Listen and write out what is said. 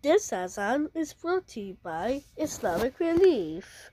This Azan is brought to you by Islamic Relief.